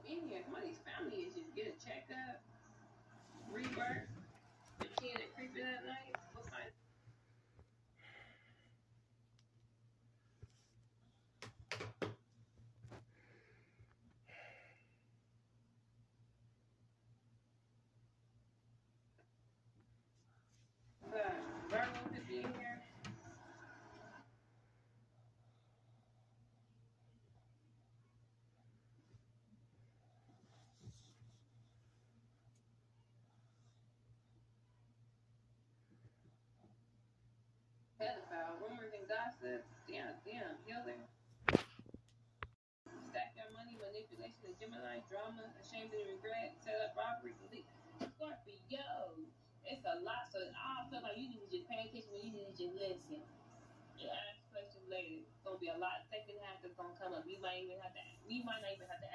up in here. Somebody's family is just get a checkup, rebirth, Damn, damn, healing. Stack your money, manipulation, and Gemini, drama, ashamed and regret, set up robbery. Scorpio, it's a lot, so I feel like you need to just pay attention you need to just listen. You ask questions. It's gonna be a lot second half that's gonna come up. You might even have to we might not even have to